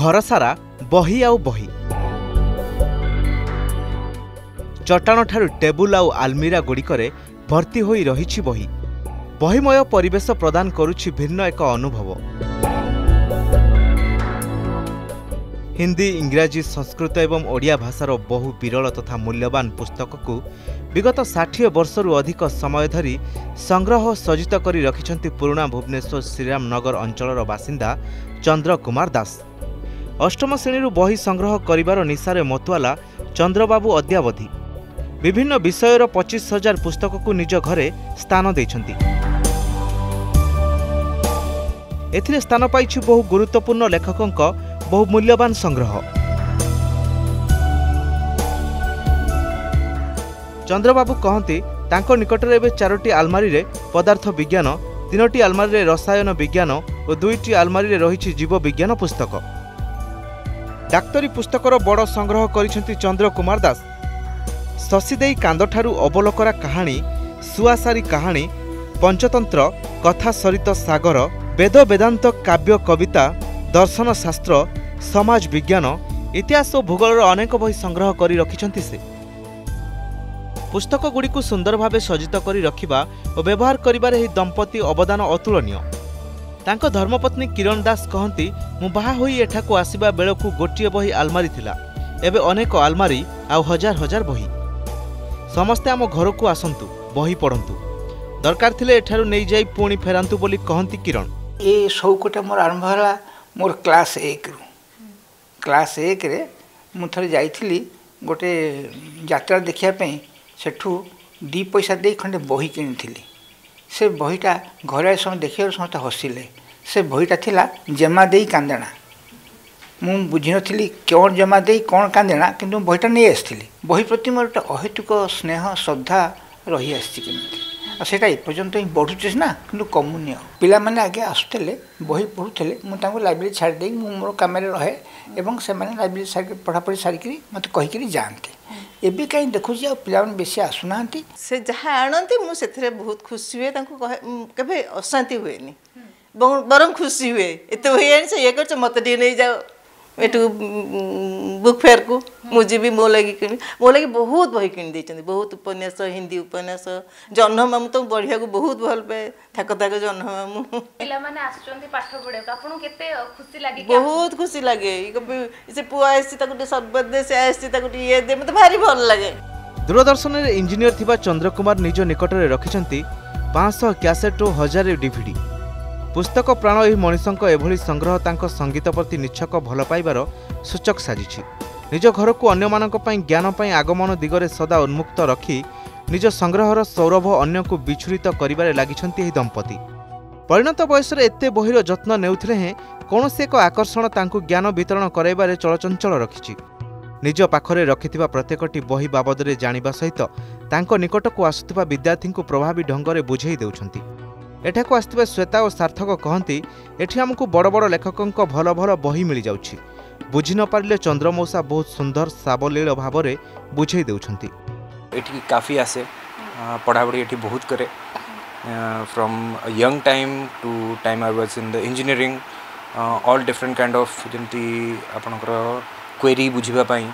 ଘର ସାରା ବହି ଆଉ ବହି। ଚଟାଣଠାରୁ ଟେବୁଲ ଆଉ ଆଲମିରା ଗୁଡ଼ିକରେ ଭର୍ତ୍ତି ହୋଇ ରହିଛି ବହି। ବହିମୟ ପରିବେଶ ପ୍ରଦାନ କରୁଛି ଭିନ୍ନ ଏକ ଅନୁଭବ। ହିନ୍ଦୀ ଇଂରାଜୀ ସଂସ୍କୃତ ଏବଂ ଓଡ଼ିଆ ଭାଷାର ବହୁ ବିରଳ ତଥା ମୂଲ୍ୟବାନ ପୁସ୍ତକକୁ ବିଗତ ଷାଠିଏ ବର୍ଷରୁ ଅଧିକ ସମୟ ଧରି ସଂଗ୍ରହ ସଜ୍ଜିତ କରି ରଖିଛନ୍ତି ପୁରୁଣା ଭୁବନେଶ୍ୱର ଶ୍ରୀରାମନଗର ଅଞ୍ଚଳର ବାସିନ୍ଦା ଚନ୍ଦ୍ର କୁମାର ଦାସ। ଅଷ୍ଟମ ଶ୍ରେଣୀରୁ ବହି ସଂଗ୍ରହ କରିବାର ନିଶାରେ ମତୁଆଲା ଚନ୍ଦ୍ରବାବୁ ଅଦ୍ୟାବଧି। ବିଭିନ୍ନ ବିଷୟର ପଚିଶ ହଜାର ପୁସ୍ତକକୁ ନିଜ ଘରେ ସ୍ଥାନ ଦେଇଛନ୍ତି। ଏଥିରେ ସ୍ଥାନ ପାଇଛି ବହୁ ଗୁରୁତ୍ୱପୂର୍ଣ୍ଣ ଲେଖକଙ୍କ ବହୁ ମୂଲ୍ୟବାନ ସଂଗ୍ରହ। ଚନ୍ଦ୍ରବାବୁ କହନ୍ତି ତାଙ୍କ ନିକଟରେ ଏବେ ଚାରୋଟି ଆଲମାରିରେ ପଦାର୍ଥ ବିଜ୍ଞାନ ତିନୋଟି ଆଲମାରିରେ ରସାୟନ ବିଜ୍ଞାନ ଓ ଦୁଇଟି ଆଲମାରିରେ ରହିଛି ଜୀବବିଜ୍ଞାନ ପୁସ୍ତକ। ଡାକ୍ତରୀ ପୁସ୍ତକର ବଡ଼ ସଂଗ୍ରହ କରିଛନ୍ତି ଚନ୍ଦ୍ର କୁମାର ଦାସ ଶଶୀଦେଇ କାନ୍ଦଠାରୁ ଅବଲୋକରା କାହାଣୀ ସୁଆସାରୀ କାହାଣୀ ପଞ୍ଚତନ୍ତ୍ର କଥା ସରିତ ସାଗର ବେଦ ବେଦାନ୍ତ କାବ୍ୟ କବିତା ଦର୍ଶନ ଶାସ୍ତ୍ର ସମାଜ ବିଜ୍ଞାନ ଇତିହାସ ଓ ଭୂଗୋଳର ଅନେକ ବହି ସଂଗ୍ରହ କରି ରଖିଛନ୍ତି ସେ। ପୁସ୍ତକଗୁଡ଼ିକୁ ସୁନ୍ଦର ଭାବେ ସଜ୍ଜିତ କରି ରଖିବା ଓ ବ୍ୟବହାର କରିବାରେ ଏହି ଦମ୍ପତି ଅବଦାନ ଅତୁଳନୀୟ। ତାଙ୍କ ଧର୍ମପତ୍ନୀ କିରଣ ଦାସ କହନ୍ତି ମୁଁ ବାହା ହୋଇ ଏଠାକୁ ଆସିବା ବେଳକୁ ଗୋଟିଏ ବହି ଆଲମାରି ଥିଲା। ଏବେ ଅନେକ ଆଲମାରି ଆଉ ହଜାର ହଜାର ବହି। ସମସ୍ତେ ଆମ ଘରକୁ ଆସନ୍ତୁ ବହି ପଢ଼ନ୍ତୁ। ଦରକାର ଥିଲେ ଏଠାରୁ ନେଇଯାଇ ପୁଣି ଫେରାନ୍ତୁ ବୋଲି କହନ୍ତି କିରଣ। ଏ ସଉକଟା ମୋର ଆରମ୍ଭ ହେଲା ମୋର କ୍ଲାସ୍ ଏକରୁ କ୍ଲାସ୍ ଏକରେ ମୁଁ ଥରେ ଯାଇଥିଲି ଗୋଟେ ଯାତ୍ରା ଦେଖିବା ପାଇଁ। ସେଠୁ ଦୁଇ ପଇସା ଦେଇ ଖଣ୍ଡେ ବହି କିଣିଥିଲି। ସେ ବହିଟା ଘରେ ସମସ୍ତେ ଦେଖିବାରୁ ସମସ୍ତେ ହସିଲେ। ସେ ବହିଟା ଥିଲା ଜେମା ଦେଇ କାନ୍ଦେଣା। ମୁଁ ବୁଝିନଥିଲି କ'ଣ ଜମା ଦେଇ କ'ଣ କାନ୍ଦେଣା କିନ୍ତୁ ମୁଁ ବହିଟା ନେଇ ଆସିଥିଲି। ବହି ପ୍ରତି ମୋର ଗୋଟେ ଅହେତୁକ ସ୍ନେହ ଶ୍ରଦ୍ଧା ରହିଆସିଛି କେମିତି। ଆଉ ସେଇଟା ଏପର୍ଯ୍ୟନ୍ତ ହିଁ ବଢ଼ୁଛି ସିନା କିନ୍ତୁ କମୁନି ଆଉ। ପିଲାମାନେ ଆଗେ ଆସୁଥିଲେ ବହି ପଢ଼ୁଥିଲେ ମୁଁ ତାଙ୍କୁ ଲାଇବ୍ରେରୀ ଛାଡ଼ି ଦେଇକି ମୁଁ ମୋର କାମରେ ରହେ ଏବଂ ସେମାନେ ଲାଇବ୍ରେରୀ ସାରି ପଢ଼ାପଢ଼ି ସାରିକିରି ମୋତେ କହିକିରି ଯାଆନ୍ତି। ଏବେ କାହିଁ ଦେଖୁଛି ଆଉ ପିଲାମାନେ ବେଶୀ ଆସୁନାହାନ୍ତି? ସେ ଯାହା ଆଣନ୍ତି ମୁଁ ସେଥିରେ ବହୁତ ଖୁସି ହୁଏ। ତାଙ୍କୁ କହେ ଉଁ, କେବେ ଅଶାନ୍ତି ହୁଏନି। ବରଂ- ବରଂ ଖୁସି ହୁଏ। ଏତେ ବହି ଆଣିଛ ଇଏ କରୁଛ ମୋତେ ଟିକେ ନେଇଯାଅ। ଏଠୁ ବୁକ୍ ଫେୟାରକୁ ମୁଁ ଯିବି ମୋ ଲାଗି କିଣି ମୋ ଲାଗି ବହୁତ ବହି କିଣି ଦେଇଛନ୍ତି ବହୁତ ଉପନ୍ୟାସ ହିନ୍ଦୀ ଉପନ୍ୟାସ ଜହ୍ନ ମାମୁଁ ତ ପଢ଼ିବାକୁ ବହୁତ ଭଲ ପାଏ ଥାକ ଥାକ ଜହ୍ନ ମାମୁଁ ପିଲାମାନେ ଆସୁଛନ୍ତି ପାଠ ପଢିବାକୁ ଆପଣଙ୍କୁ କେତେ ଖୁସି ଲାଗେ କି ବହୁତ ଖୁସି ଲାଗେ ଇଏ କବି- ସେ ପୁଅ ଆସିଛି ତାକୁ ଟିକେ ସର୍ବତ ଦେ ସେ ଆସିଛି ତାକୁ ଟିକେ ଇଏ ଦେ ମୋତେ ଭାରି ଭଲ ଲାଗେ। ଦୂରଦର୍ଶନରେ ଇଞ୍ଜିନିୟର ଥିବା ଚନ୍ଦ୍ରକୁମାର ନିଜ ନିକଟରେ ରଖିଛନ୍ତି ପାଞ୍ଚଶହ କ୍ୟାସେଟ୍ ଓ ହଜାରେ ଡିଭିଡି। ପୁସ୍ତକ ପ୍ରାଣ ଏହି ମଣିଷଙ୍କ ଏଭଳି ସଂଗ୍ରହ ତାଙ୍କ ସଙ୍ଗୀତ ପ୍ରତି ନିଚ୍ଛକ ଭଲ ପାଇବାର ସୂଚକ ସାଜିଛି। ନିଜ ଘରକୁ ଅନ୍ୟମାନଙ୍କ ପାଇଁ ଜ୍ଞାନ ପାଇଁ ଆଗମନ ଦିଗରେ ସଦା ଉନ୍ମୁକ୍ତ ରଖି ନିଜ ସଂଗ୍ରହର ସୌରଭ ଅନ୍ୟକୁ ବିଚ୍ଛୁରିତ କରିବାରେ ଲାଗିଛନ୍ତି ଏହି ଦମ୍ପତି। ପରିଣତ ବୟସରେ ଏତେ ବହିର ଯତ୍ନ ନେଉଥିଲେ ହେଁ କୌଣସି ଏକ ଆକର୍ଷଣ ତାଙ୍କୁ ଜ୍ଞାନ ବିତରଣ କରାଇବାରେ ଚଳଚଞ୍ଚଳ ରଖିଛି। ନିଜ ପାଖରେ ରଖିଥିବା ପ୍ରତ୍ୟେକଟି ବହି ବାବଦରେ ଜାଣିବା ସହିତ ତାଙ୍କ ନିକଟକୁ ଆସୁଥିବା ବିଦ୍ୟାର୍ଥୀଙ୍କୁ ପ୍ରଭାବୀ ଢଙ୍ଗରେ ବୁଝେଇ ଦେଉଛନ୍ତି। ଏଠାକୁ ଆସିଥିବା ଶ୍ୱେତା ଓ ସାର୍ଥକ କହନ୍ତି ଏଠି ଆମକୁ ବଡ଼ ବଡ଼ ଲେଖକଙ୍କ ଭଲ ଭଲ ବହି ମିଳିଯାଉଛି। ବୁଝି ନ ପାରିଲେ ଚନ୍ଦ୍ରମୌଷା ବହୁତ ସୁନ୍ଦର ସାବଲୀଳ ଭାବରେ ବୁଝେଇ ଦେଉଛନ୍ତି। ଏଠିକି କାଫି ଆସେ ପଢ଼ାପଢ଼ି ଏଠି ବହୁତ କରେ। From young time to time I was in the engineering all different kind of ଯେମିତି ଆପଣଙ୍କର କ୍ୱେରି ବୁଝିବା ପାଇଁ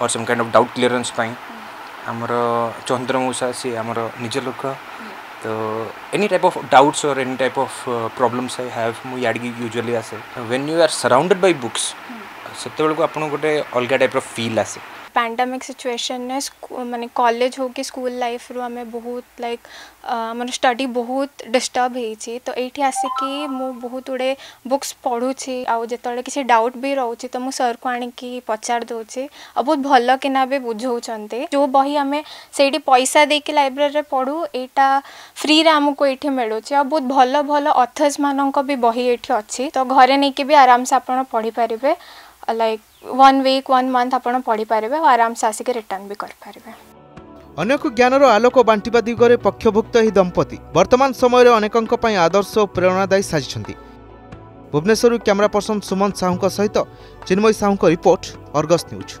or some kind of doubt clearance ପାଇଁ ଆମର ଚନ୍ଦ୍ରମୂଷା ସିଏ ଆମର ନିଜ ଲୋକ। So any type of doubts or any type of uh, problems I have ମୁଁ ୟାଡ଼ିକି ୟୁଜୁଆଲି ଆସେ when you are surrounded by books ସେତେବେଳକୁ ଆପଣଙ୍କୁ ଗୋଟେ ଅଲଗା ଟାଇପ୍ର ଫିଲ୍ ଆସେ पैंडमिक सिचुएशन ने माने कॉलेज हो कि स्कूल लाइफ रू आम बहुत लाइक आम स्टडी बहुत डिस्टर्ब होती तो ये आसिकी मु बहुत गुड़े बुक्स पढ़ुची जो किसी डाउट भी रोचे तो मुझे सर को आणिकी पचार दूचे आ बहुत भल भी बुझाऊँच जो बही आम से पैसा देके लाइब्रेरी पढ़ू यहाँ फ्री आमको ये मिलूँ आ बहुत भल भल अथर्स मान भी बही ये अच्छी। तो घरे नहीं भी आराम से आप पढ़ी पारे like one week one month ଆପଣ ପଢ଼ିପାରିବେ ଆଉ ଆରାମସେ ଆସିକି ରିଟର୍ଣ୍ଣ ବି କରିପାରିବେ। ଅନ୍ୟକୁ ଜ୍ଞାନର ଆଲୋକ ବାଣ୍ଟିବା ଦିଗରେ ପକ୍ଷଭୁକ୍ତ ଏହି ଦମ୍ପତି ବର୍ତ୍ତମାନ ସମୟରେ ଅନେକଙ୍କ ପାଇଁ ଆଦର୍ଶ ଓ ପ୍ରେରଣାଦାୟୀ ସାଜିଛନ୍ତି। ଭୁବନେଶ୍ୱରରୁ କ୍ୟାମେରା ପର୍ସନ ସୁମନ ସାହୁଙ୍କ ସହିତ ଚିନ୍ମୟୀ ସାହୁଙ୍କ ରିପୋର୍ଟ ଅର୍ଗସ୍ ନ୍ୟୁଜ୍।